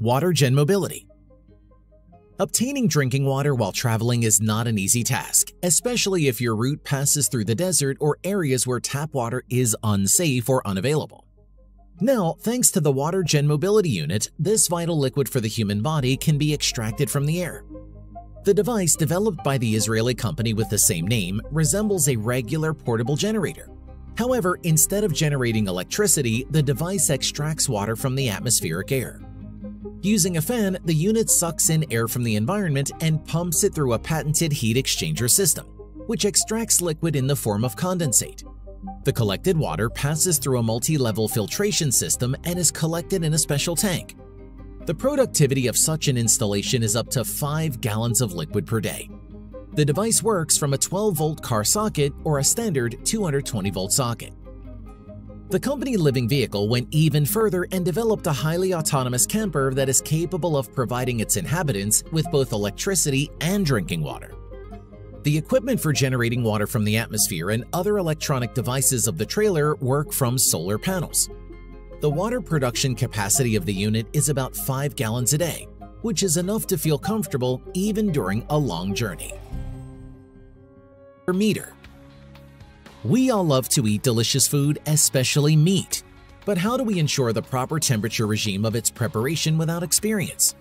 WaterGen Mobility Obtaining drinking water while traveling is not an easy task, especially if your route passes through the desert or areas where tap water is unsafe or unavailable. Now, thanks to the WaterGen Mobility Unit, this vital liquid for the human body can be extracted from the air. The device, developed by the Israeli company with the same name, resembles a regular portable generator. However, instead of generating electricity, the device extracts water from the atmospheric air. Using a fan, the unit sucks in air from the environment and pumps it through a patented heat exchanger system, which extracts liquid in the form of condensate. The collected water passes through a multi-level filtration system and is collected in a special tank. The productivity of such an installation is up to 5 gallons of liquid per day. The device works from a 12-volt car socket or a standard 220-volt socket. The company Living Vehicle went even further and developed a highly autonomous camper that is capable of providing its inhabitants with both electricity and drinking water. The equipment for generating water from the atmosphere and other electronic devices of the trailer work from solar panels. The water production capacity of the unit is about 5 gallons a day, which is enough to feel comfortable even during a long journey. Per meter we all love to eat delicious food, especially meat. But how do we ensure the proper temperature regime of its preparation without experience?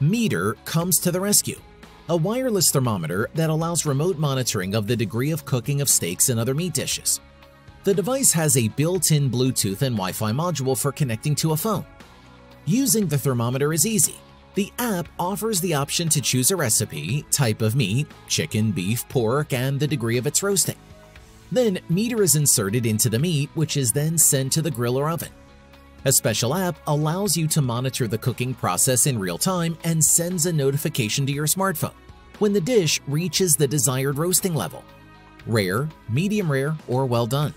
Meater comes to the rescue, a wireless thermometer that allows remote monitoring of the degree of cooking of steaks and other meat dishes. The device has a built-in Bluetooth and Wi-Fi module for connecting to a phone. Using the thermometer is easy. The app offers the option to choose a recipe, type of meat, chicken, beef, pork, and the degree of its roasting. Then Meater is inserted into the meat, which is then sent to the grill or oven. A special app allows you to monitor the cooking process in real time and sends a notification to your smartphone when the dish reaches the desired roasting level rare, medium rare, or well done.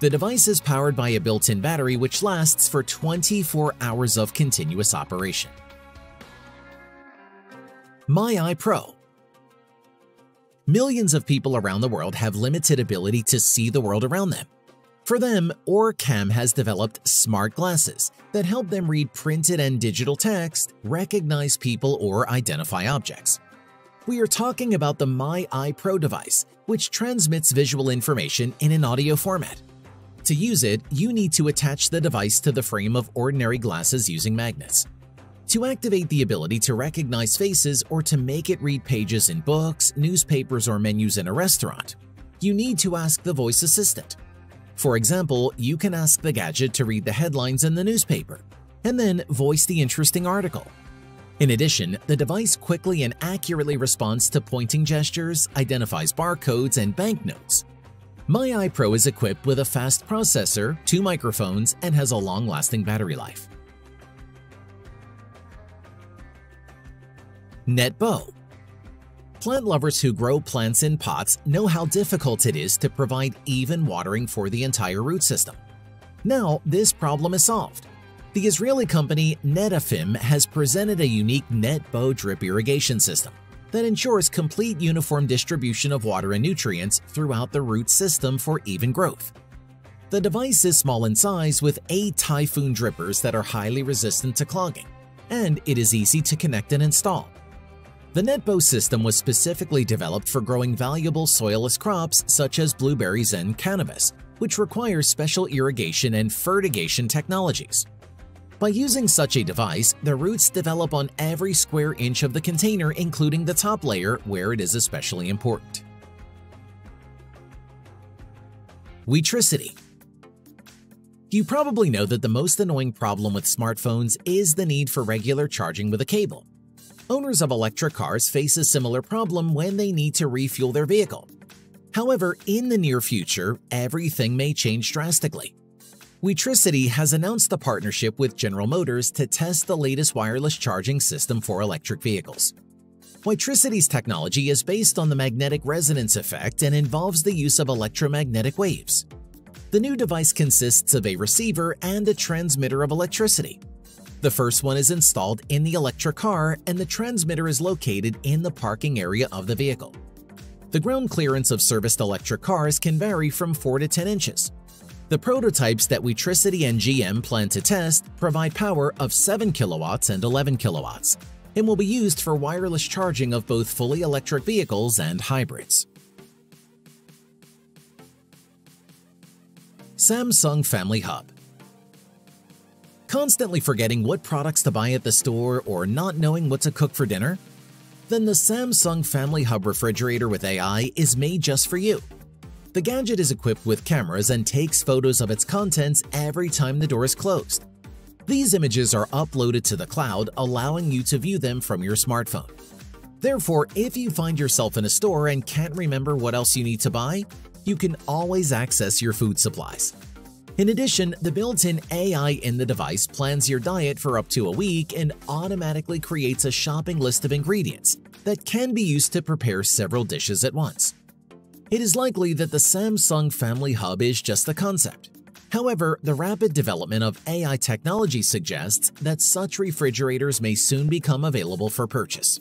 The device is powered by a built-in battery which lasts for 24 hours of continuous operation. My Eye Pro Millions of people around the world have limited ability to see the world around them. For them, Orcam has developed smart glasses that help them read printed and digital text, recognize people, or identify objects. We are talking about the My Eye Pro device, which transmits visual information in an audio format. To use it, you need to attach the device to the frame of ordinary glasses using magnets. To activate the ability to recognize faces or to make it read pages in books, newspapers, or menus in a restaurant, you need to ask the voice assistant. For example, you can ask the gadget to read the headlines in the newspaper, and then voice the interesting article. In addition, the device quickly and accurately responds to pointing gestures, identifies barcodes, and banknotes. My Eye Pro is equipped with a fast processor, two microphones, and has a long-lasting battery life. NetBow Plant lovers who grow plants in pots know how difficult it is to provide even watering for the entire root system. Now, this problem is solved. The Israeli company Netafim has presented a unique NetBow drip irrigation system that ensures complete uniform distribution of water and nutrients throughout the root system for even growth. The device is small in size with eight Typhoon drippers that are highly resistant to clogging, and it is easy to connect and install. The NetBow system was specifically developed for growing valuable soilless crops such as blueberries and cannabis, which require special irrigation and fertigation technologies. By using such a device, the roots develop on every square inch of the container including the top layer where it is especially important. WiTricity You probably know that the most annoying problem with smartphones is the need for regular charging with a cable. Owners of electric cars face a similar problem when they need to refuel their vehicle. However, in the near future, everything may change drastically. WiTricity has announced a partnership with General Motors to test the latest wireless charging system for electric vehicles. WiTricity's technology is based on the magnetic resonance effect and involves the use of electromagnetic waves. The new device consists of a receiver and a transmitter of electricity, the first one is installed in the electric car and the transmitter is located in the parking area of the vehicle. The ground clearance of serviced electric cars can vary from 4 to 10 inches. The prototypes that WiTricity and GM plan to test provide power of 7 kilowatts and 11 kilowatts and will be used for wireless charging of both fully electric vehicles and hybrids. Samsung Family Hub Constantly forgetting what products to buy at the store or not knowing what to cook for dinner? Then the Samsung Family Hub refrigerator with AI is made just for you. The gadget is equipped with cameras and takes photos of its contents every time the door is closed. These images are uploaded to the cloud, allowing you to view them from your smartphone. Therefore, if you find yourself in a store and can't remember what else you need to buy, you can always access your food supplies. In addition, the built-in AI in the device plans your diet for up to a week and automatically creates a shopping list of ingredients that can be used to prepare several dishes at once. It is likely that the Samsung Family Hub is just a concept. However, the rapid development of AI technology suggests that such refrigerators may soon become available for purchase.